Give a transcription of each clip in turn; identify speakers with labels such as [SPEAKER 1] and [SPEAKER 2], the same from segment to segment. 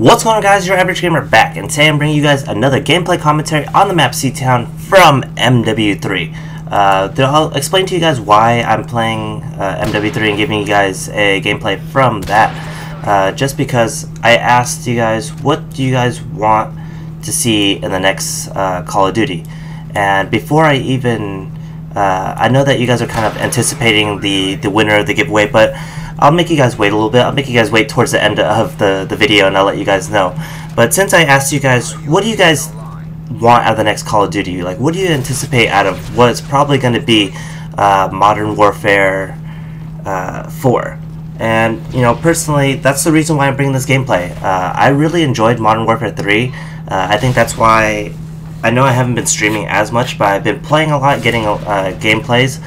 [SPEAKER 1] What's going on guys, your average gamer back, and today I'm bringing you guys another gameplay commentary on the map Seatown from MW3. Uh, I'll explain to you guys why I'm playing uh, MW3 and giving you guys a gameplay from that. Uh, just because I asked you guys, what do you guys want to see in the next uh, Call of Duty? And before I even, uh, I know that you guys are kind of anticipating the, the winner of the giveaway, but I'll make you guys wait a little bit. I'll make you guys wait towards the end of the, the video and I'll let you guys know. But since I asked you guys, what do you guys want out of the next Call of Duty? Like, what do you anticipate out of what is probably going to be uh, Modern Warfare uh, 4? And, you know, personally, that's the reason why I'm bringing this gameplay. Uh, I really enjoyed Modern Warfare 3. Uh, I think that's why I know I haven't been streaming as much, but I've been playing a lot, getting uh, gameplays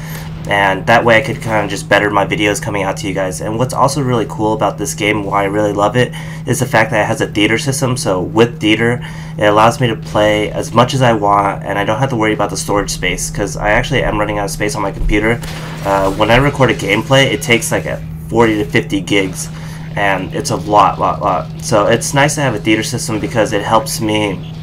[SPEAKER 1] and that way I could kind of just better my videos coming out to you guys. And what's also really cool about this game, why I really love it, is the fact that it has a theater system. So with theater, it allows me to play as much as I want, and I don't have to worry about the storage space because I actually am running out of space on my computer. Uh, when I record a gameplay, it takes like a 40 to 50 gigs, and it's a lot, lot, lot. So it's nice to have a theater system because it helps me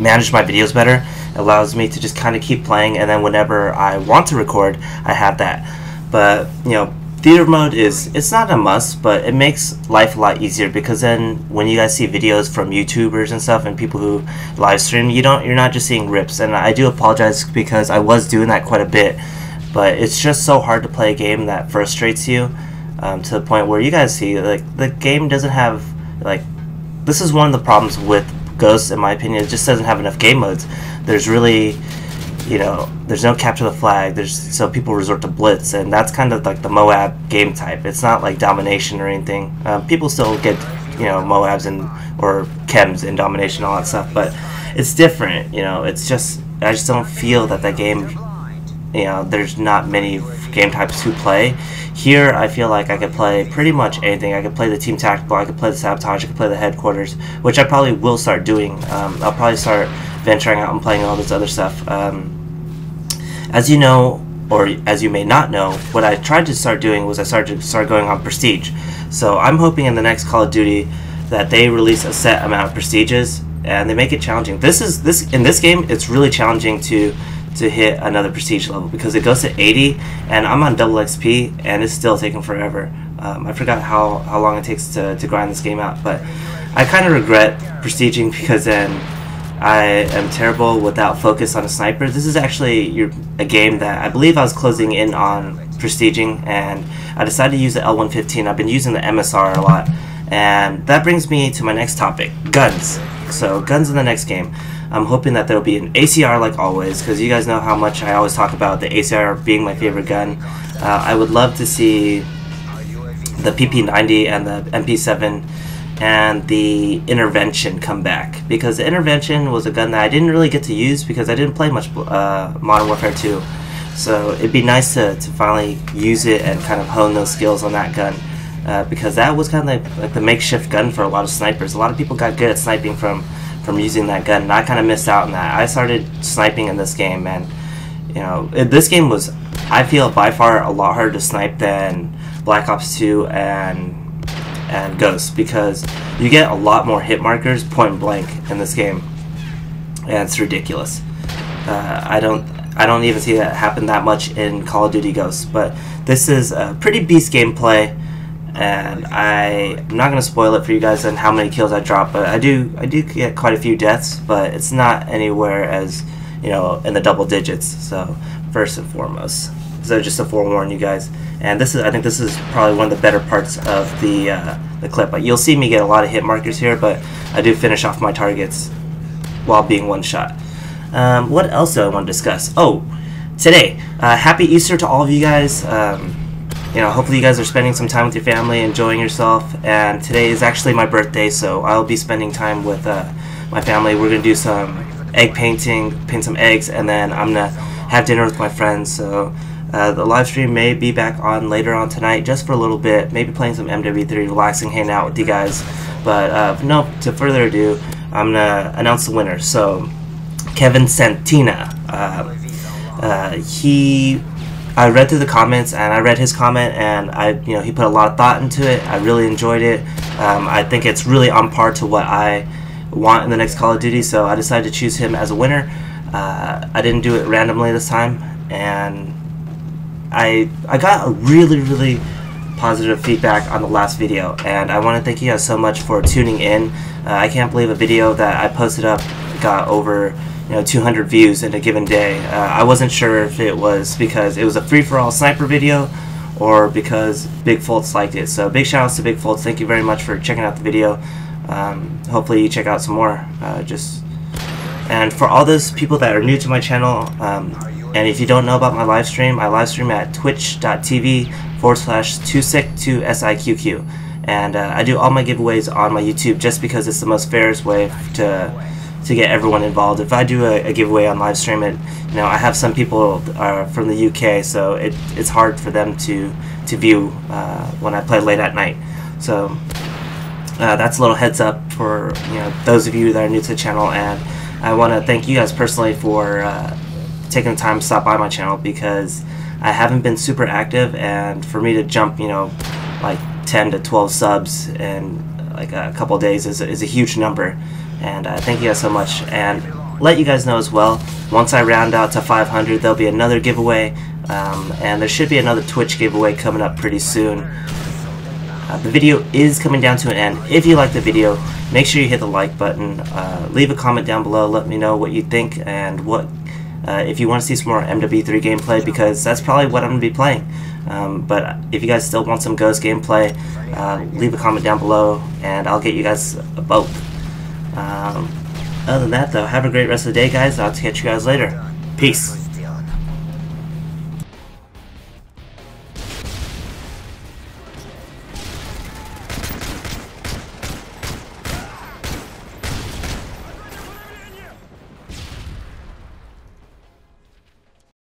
[SPEAKER 1] manage my videos better allows me to just kind of keep playing and then whenever I want to record I have that. But you know theater mode is it's not a must but it makes life a lot easier because then when you guys see videos from youtubers and stuff and people who live stream you don't you're not just seeing rips. And i do apologize because i was doing that quite a bit but it's just so hard to play a game that frustrates you um, to the point where you guys see like the game doesn't have like this is one of the problems with Ghosts, in my opinion, just doesn't have enough game modes. There's really, you know, there's no capture the flag. There's so people resort to blitz, and that's kind of like the Moab game type. It's not like domination or anything. Um, people still get, you know, Moabs and or KEMs in domination, all that stuff, but it's different. You know, it's just I just don't feel that that game. You know, there's not many game types to play. Here, I feel like I could play pretty much anything. I could play the team tactical, I could play the sabotage, I could play the headquarters, which I probably will start doing. Um, I'll probably start venturing out and playing all this other stuff. Um, as you know, or as you may not know, what I tried to start doing was I started to start going on prestige. So I'm hoping in the next Call of Duty that they release a set amount of prestiges and they make it challenging. This is this in this game. It's really challenging to to hit another prestige level because it goes to 80 and I'm on double XP and it's still taking forever. Um, I forgot how, how long it takes to, to grind this game out, but I kind of regret prestiging because then I am terrible without focus on a sniper. This is actually your, a game that I believe I was closing in on prestiging and I decided to use the L115. I've been using the MSR a lot and that brings me to my next topic, guns. So guns in the next game. I'm hoping that there'll be an ACR like always, because you guys know how much I always talk about the ACR being my favorite gun. Uh, I would love to see the PP90 and the MP7 and the Intervention come back, because the Intervention was a gun that I didn't really get to use because I didn't play much uh, Modern Warfare 2. So it'd be nice to, to finally use it and kind of hone those skills on that gun. Uh, because that was kind of like, like the makeshift gun for a lot of snipers. A lot of people got good at sniping from from using that gun, and I kind of missed out on that. I started sniping in this game, and you know, it, this game was, I feel, by far a lot harder to snipe than Black Ops 2 and and Ghost because you get a lot more hit markers point blank in this game, and it's ridiculous. Uh, I don't. I don't even see that happen that much in Call of Duty Ghosts, but this is a pretty beast gameplay and I'm not gonna spoil it for you guys on how many kills I drop, but I do I do get quite a few deaths, but it's not anywhere as you know in the double digits. So first and foremost, so just to forewarn you guys, and this is I think this is probably one of the better parts of the uh, the clip. But you'll see me get a lot of hit markers here, but I do finish off my targets while being one shot. Um, what else do I want to discuss? Oh, today, uh, happy Easter to all of you guys. Um, you know, hopefully you guys are spending some time with your family, enjoying yourself. And today is actually my birthday, so I'll be spending time with uh, my family. We're gonna do some egg painting, paint some eggs, and then I'm gonna have dinner with my friends. So uh, the live stream may be back on later on tonight, just for a little bit, maybe playing some MW3, relaxing, hanging out with you guys. But uh, no, to further ado, I'm gonna announce the winner. So Kevin Santina, uh, uh, he I read through the comments and I read his comment and I you know he put a lot of thought into it. I really enjoyed it. Um, I think it's really on par to what I want in the next Call of Duty, so I decided to choose him as a winner. Uh, I didn't do it randomly this time, and I I got a really really positive feedback on the last video, and I want to thank you guys so much for tuning in. Uh, I can't believe a video that I posted up got over you know 200 views in a given day. Uh, I wasn't sure if it was because it was a free-for-all sniper video or because Big Foltz liked it. So big shout outs to Big Foltz. Thank you very much for checking out the video. Um, hopefully you check out some more. Uh, just and for all those people that are new to my channel, um, and if you don't know about my live stream, I live stream at twitch.tv forward slash 2sick2siqq. And uh, I do all my giveaways on my YouTube just because it's the most fairest way to to get everyone involved. If I do a, a giveaway on live stream, it you know I have some people uh, from the UK, so it, it's hard for them to to view uh, when I play late at night. So uh, that's a little heads up for you know those of you that are new to the channel, and I want to thank you guys personally for uh, taking the time to stop by my channel because I haven't been super active, and for me to jump, you know, like 10 to 12 subs in like a couple days is is a huge number. And uh, thank you guys so much. And let you guys know as well, once I round out to 500, there'll be another giveaway. Um, and there should be another Twitch giveaway coming up pretty soon. Uh, the video is coming down to an end. If you like the video, make sure you hit the like button. Uh, leave a comment down below. Let me know what you think and what uh, if you want to see some more MW3 gameplay because that's probably what I'm going to be playing. Um, but if you guys still want some Ghost gameplay, uh, leave a comment down below and I'll get you guys both. Um, other than that though, have a great rest of the day guys. I'll catch you guys later. Peace.